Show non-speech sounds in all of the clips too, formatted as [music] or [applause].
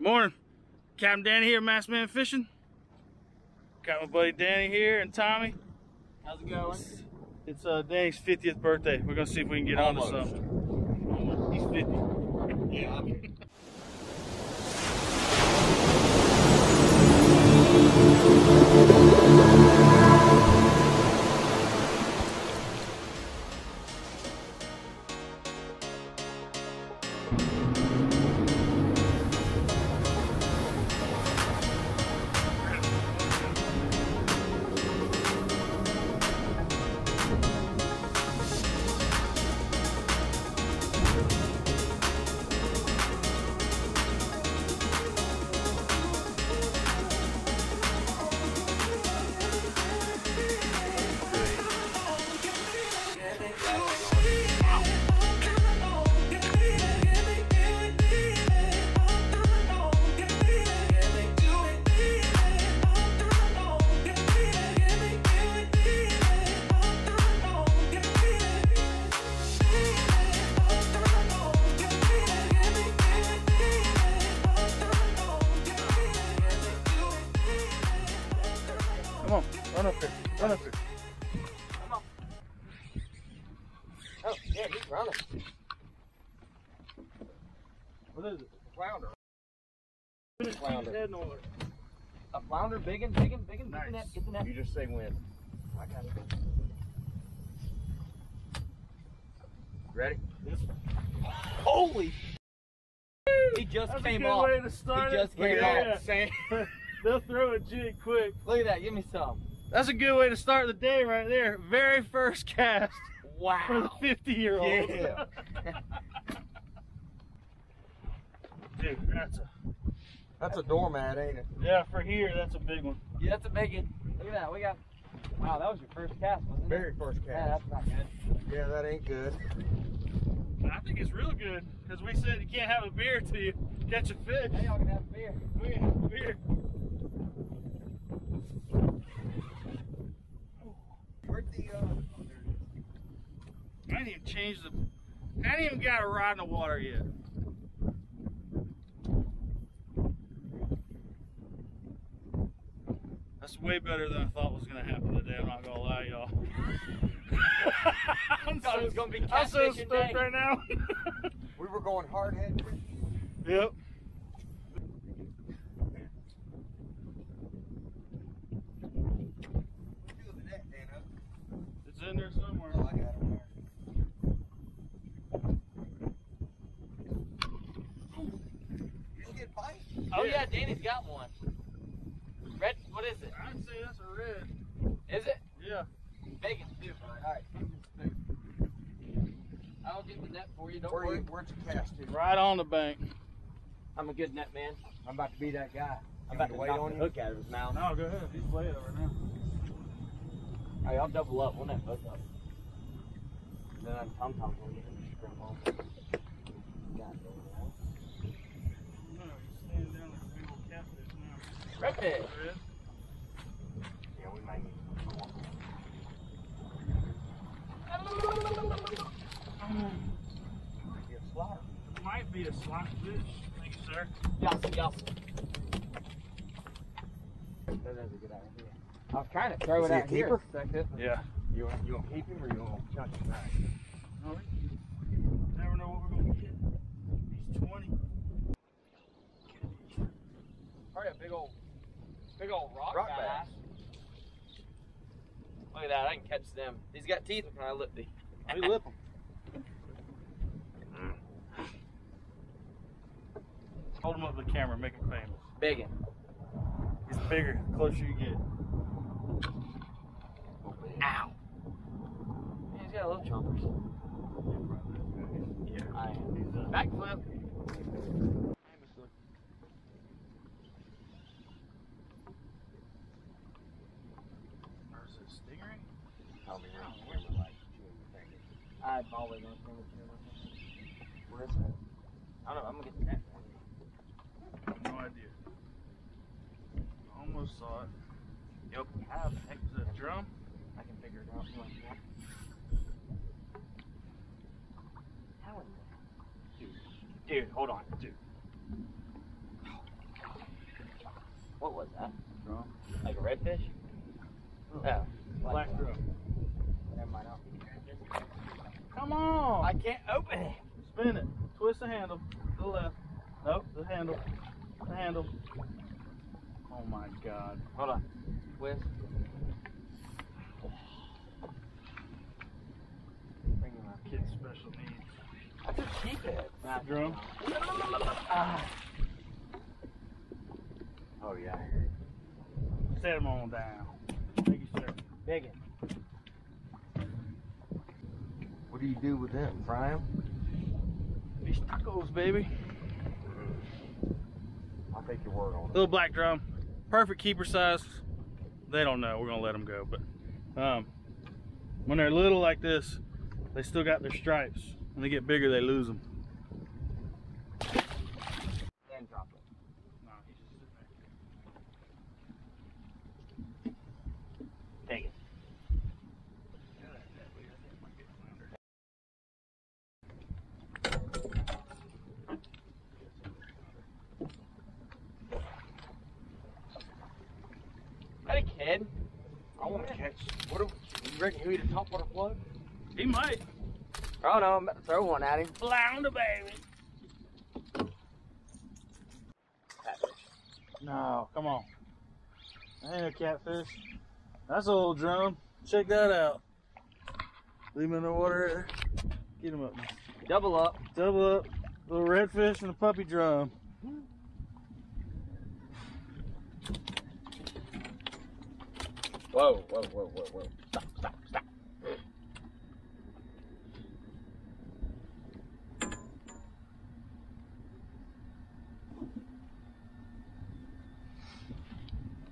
Morning. Captain Danny here, Masked Man Fishing. Got my buddy Danny here and Tommy. How's it going? It's uh, Danny's 50th birthday. We're gonna see if we can get on to something. He's 50. Yeah. Come on, run up here. Run up here. Oh, yeah, he's running. What is it? Flounder. Finish Flounder. heading over. A flounder, biggin, biggin, biggin. Get the Nice. net, get the net. You just say when. I got it. Ready? Holy! He just That's came a good off. way to start He it. just came Yeah. off. [laughs] Same. They'll throw a jig quick. Look at that. Give me some. That's a good way to start the day right there. Very first cast Wow. for the 50 year old. Yeah. [laughs] Dude, that's a That's a doormat, ain't it? yeah for here. That's a big one. Yeah, that's a biggin. Look at that. We got. Wow, that was your first cast, wasn't it? Very first cast. Yeah, cast. that's not good. Yeah, that ain't good. I think it's real good because we said you can't have a beer till you catch a fish. Hey, y'all can have a beer. We can have beer. The, uh, I didn't even change the. I didn't even got a rod in the water yet. That's way better than I thought was gonna happen today. I'm not gonna lie, y'all. [laughs] I'm Thought it was gonna be I'm so stoked right now. we were going hard head. yep. It's in there somewhere. Oh, I got it there. You didn't get bite? Oh yeah, Danny's got one. Red. What is it? I'd say that's a red. Is it? Yeah. Bacon. Dude. All right. I'll get the net for you. Don't Where worry. you, where'd you cast it? Right on the bank. I'm a good net man. I'm about to be that guy. I'm about to to wait knock on the you? hook out of his mouth. No, go ahead. He's playing over now. All right, I'll double up. We'll net both up. Then I'm Tom Tom. We'll get him to scrim home. God, go around. No, he's standing down like a big old catfish now. Redfish. Red. Yeah, we might need some more. Might be a slaughter. Might be a slot fish. Thank you, sir. Yossi, yossi. That is a good idea. I was trying to throw Is it he out here. keeper? That's it. Yeah. You want, you want to keep him or you want to chuck him back? No, never know what we're gonna get. He's 20. Probably a big old, big old rock, Rock bass. bass. Look at that, I can catch them. He's got teeth, or can I lip these? We lip him. Hold him up to the camera, make him famous. Biggin. He's bigger, the closer you get. Ow. Yeah, he's got a little chompers. Yeah. I am. Backflip. Where's this stingray? Tell me around the camera like you think. I'm always on camera. Where is that? I don't know, I'm gonna get the net. No idea. Almost saw it. Yep. How the heck is that a drum? I can figure it out. That? How in the... Dude, dude, hold on. Dude. What was that? Drum. Like a redfish? Oh. Oh. Black drum. Never mind. I'll- Come on. I can't open it. Spin it. Twist the handle to the left. Nope, the handle. The handle. Oh my god. Hold on. Twist. Bring him up. Kid's special needs. I could keep it. Nah, Drum. Oh yeah. Set him on down. Thank you, sir. Big it. What do you do with them? Fry them? These tacos, baby. I'll take your word on it. Little black drum. Perfect keeper size. They don't know. We're going to let them go. But um, when they're little like this, they still got their stripes. When they get bigger, they lose them. Then drop it. Take it. Hey kid. I want to catch. What? Do, you reckon he'll eat a topwater plug? He might. Oh no, I'm about to throw one at him. Flounder, baby. No, come on. That ain't a catfish. That's a little drum. Check that out. Leave him in the water. Get him up. man. Double up. Double up. Little redfish and a puppy drum. Whoa, whoa, whoa, whoa, whoa.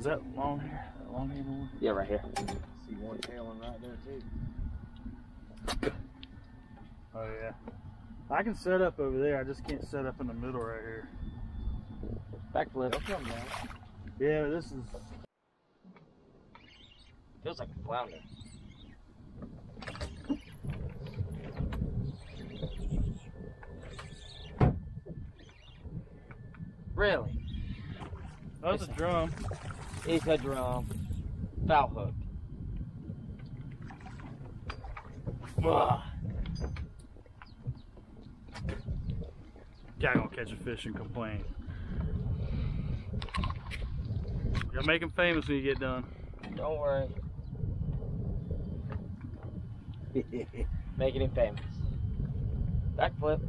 Is that long hair? That long hair one? Yeah, right here. See one tailing right there too. Oh yeah. I can set up over there. I just can't set up in the middle right here. Backflip. Come down. Yeah, this is Feels like a flounder. Really? That's a drum. It's a drum. Foul hook. Ugh. Guy gonna catch a fish and complain. You gotta make him famous when you get done. Don't worry. Making him famous. Backflip.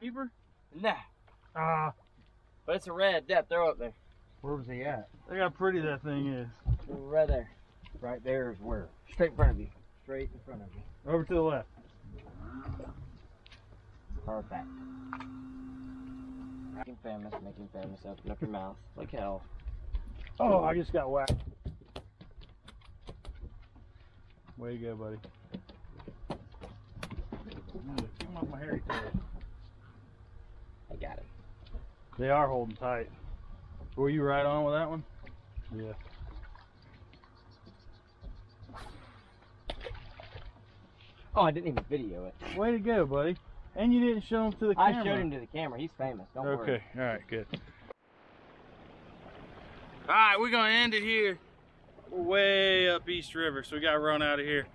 Keeper? Nah. Ah, But it's a red. Depth. Throw up there. Where was he at? look how pretty that thing is. Right there. Right there is where. Straight in front of you. Straight in front of you. Over to the left. Perfect. Making famous, making famous. Open up your mouth like hell. Oh, I just got whacked. Way to go, buddy. Come off my hairy tail. I got it. They are holding tight. Were you right on with that one? Yeah. Oh, I didn't even video it. Way to go, buddy. And you didn't show him to the camera. I showed him to the camera. He's famous. Don't worry. Okay, all right, good. All right, we're gonna end it here. We're way up East River, so we gotta run out of here.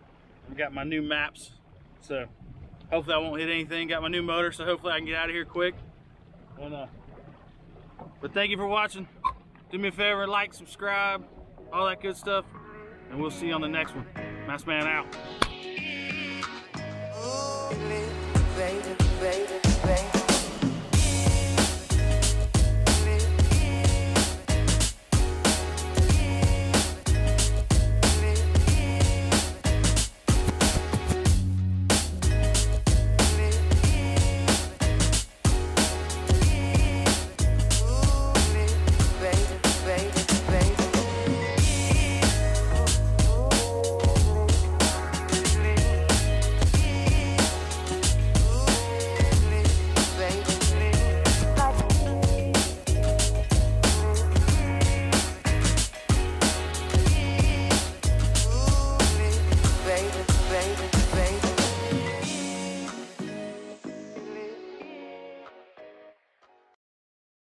We got my new maps, so hopefully I won't hit anything. Got my new motor, so hopefully I can get out of here quick. And uh, but thank you for watching. Do me a favor, like, subscribe, all that good stuff, and we'll see you on the next one. Masked Man out. Oh, Only